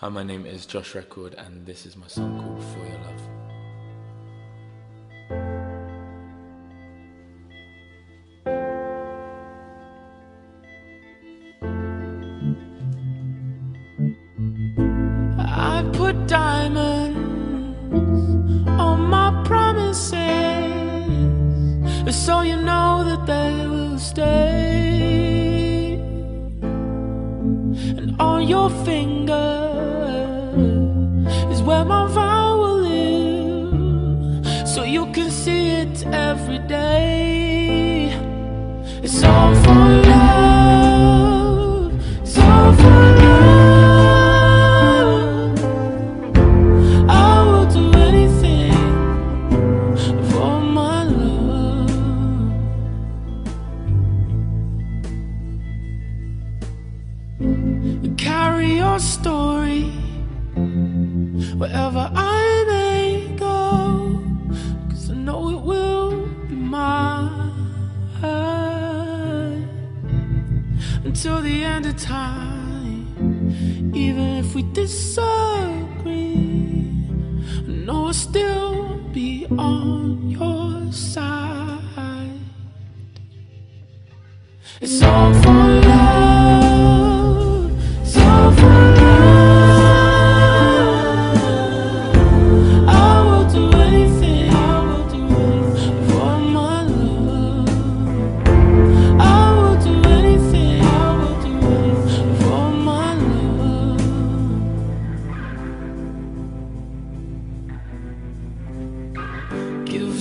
Hi, my name is Josh Record, and this is my song called For Your Love. I put diamonds on my promises, so you know that they will stay. And on your finger is where my vow Carry your story wherever I may go, 'cause I know it will be mine until the end of time. Even if we disagree, I know I'll still be on your side. It's all for love.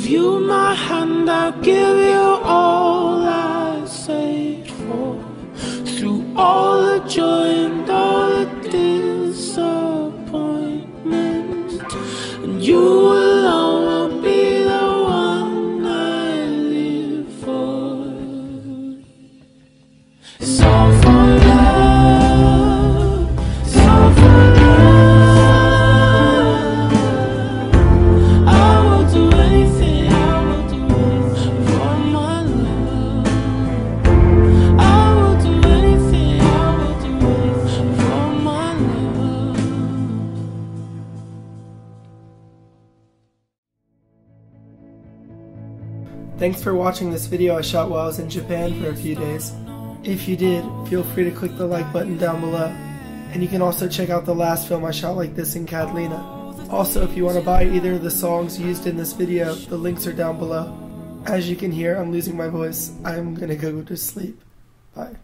You my hand, I'll give you all I saved for. Through all the joy and all the disappointment, and you Thanks for watching this video I shot while I was in Japan for a few days. If you did, feel free to click the like button down below. And you can also check out the last film I shot like this in Catalina. Also, if you want to buy either of the songs used in this video, the links are down below. As you can hear, I'm losing my voice. I'm gonna go to sleep. Bye.